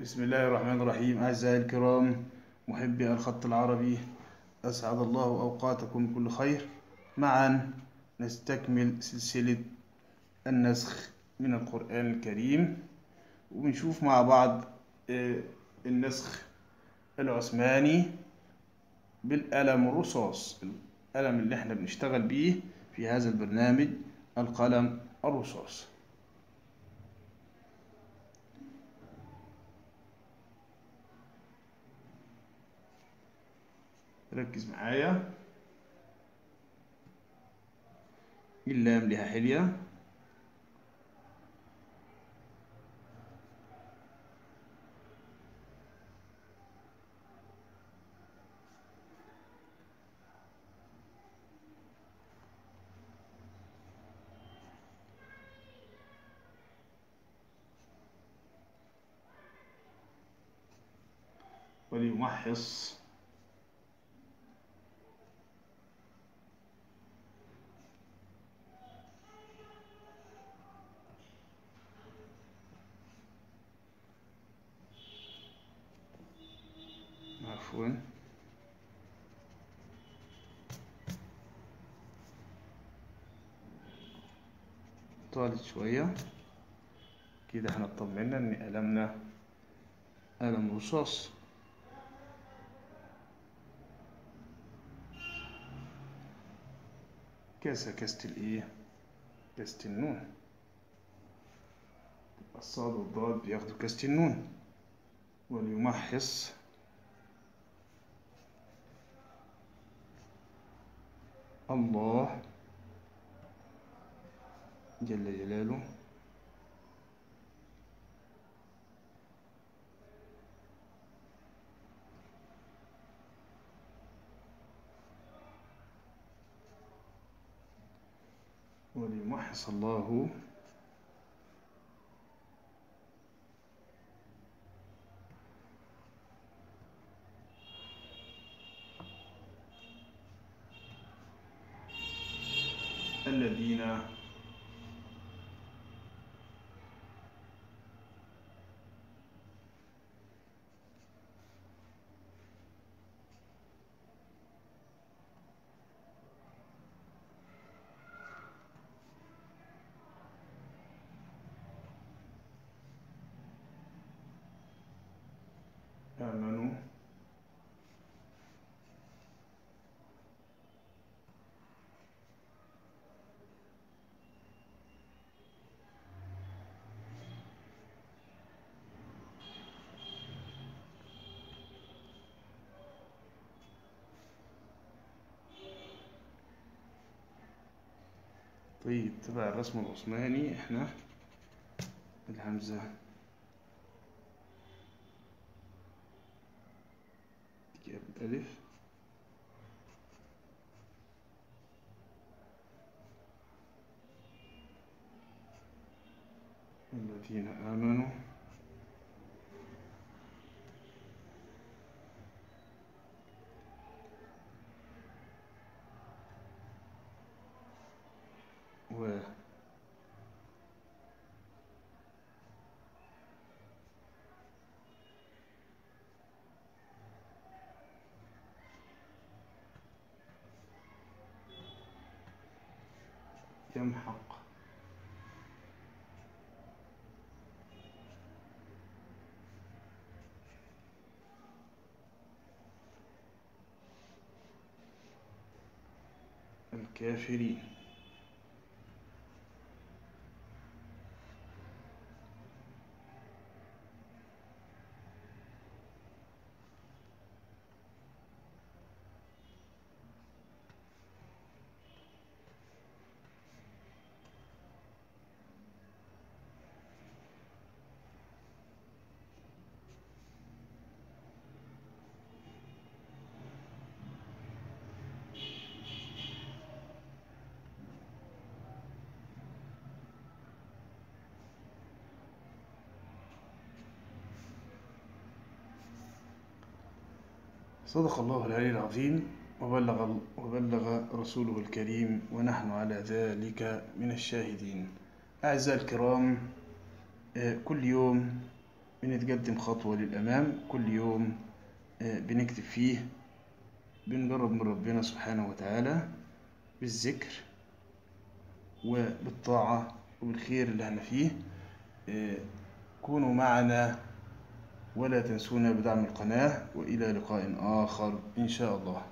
بسم الله الرحمن الرحيم. أعزائي الكرام محبي الخط العربي أسعد الله أوقاتكم بكل خير. معا نستكمل سلسلة النسخ من القرآن الكريم وبنشوف مع بعض آه، النسخ العثماني بالقلم الرصاص القلم اللي إحنا بنشتغل بيه في هذا البرنامج القلم الرصاص. ركز معايا. اللام لها حلية؟ وليمحص عفوا. طالت شوية. كده إحنا اطمنا ان قلمنا قلم رصاص. كاسة كاسة الايه؟ كاسة النون. الصاد والضاد بياخدوا كاسة النون. وليمحص الله جل جلاله. وليمحص الله الذين آمنوا طيب تبع الرسم العثماني إحنا الهمزة. تجي بالألف الذين آمنوا. يمحق الكافرين. صدق الله العلي العظيم وبلغ, وبلغ رسوله الكريم ونحن على ذلك من الشاهدين. أعزائي الكرام آه، كل يوم بنتقدم خطوة للأمام كل يوم آه، بنكتب فيه بنقرب من ربنا سبحانه وتعالى بالذكر وبالطاعة وبالخير اللي إحنا فيه. آه، كونوا معنا ولا تنسونا بدعم القناة وإلى لقاء آخر إن شاء الله.